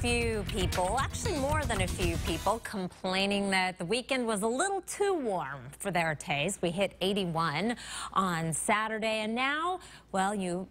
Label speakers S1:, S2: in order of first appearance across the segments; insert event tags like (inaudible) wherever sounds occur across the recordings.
S1: few people, actually more than a few people, complaining that the weekend was a little too warm for their taste. We hit 81 on Saturday, and now, well, you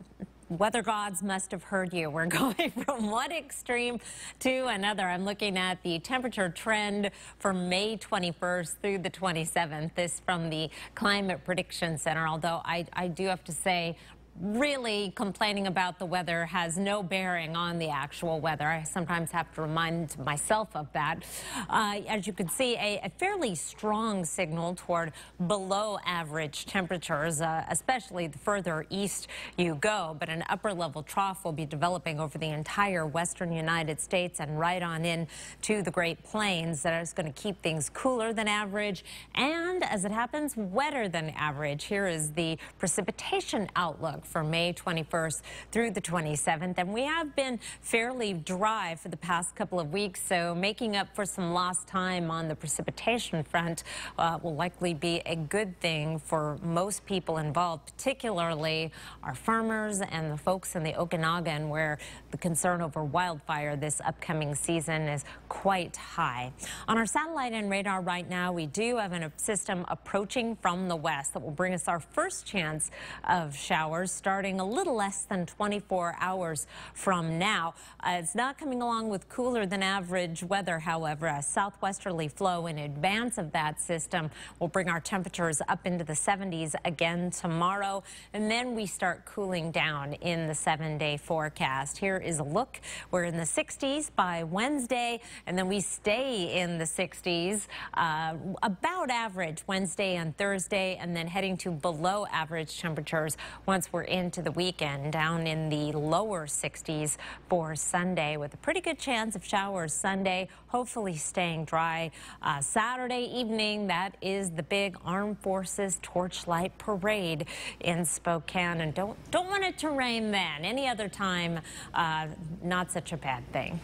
S1: weather gods must have heard you. We're (laughs) going from one extreme to another. I'm looking at the temperature trend for May 21st through the 27th. This from the Climate Prediction Center, although I, I do have to say really complaining about the weather has no bearing on the actual weather. I sometimes have to remind myself of that. Uh, as you can see, a, a, fairly strong signal toward below average temperatures, uh, especially the further east you go. But an upper level trough will be developing over the entire western United States and right on in to the Great Plains that is going to keep things cooler than average and, as it happens, wetter than average. Here is the precipitation outlook for May 21st through the 27th. And we have been fairly dry for the past couple of weeks, so making up for some lost time on the precipitation front uh, will likely be a good thing for most people involved, particularly our farmers and the folks in the Okanagan where the concern over wildfire this upcoming season is quite high. On our satellite and radar right now, we do have a system approaching from the west that will bring us our first chance of showers starting a little less than 24 hours from now. Uh, it's not coming along with cooler than average weather, however. A southwesterly flow in advance of that system will bring our temperatures up into the 70s again tomorrow. And then we start cooling down in the seven day forecast. Here is a look. We're in the 60s by Wednesday, and then we stay in the 60s uh, about average Wednesday and Thursday, and then heading to below average temperatures once we're into the weekend, down in the lower 60s for Sunday with a pretty good chance of showers Sunday, hopefully staying dry. Uh, Saturday evening, that is the big Armed Forces Torchlight Parade in Spokane. And don't, don't want it to rain then. Any other time, uh, not such a bad thing.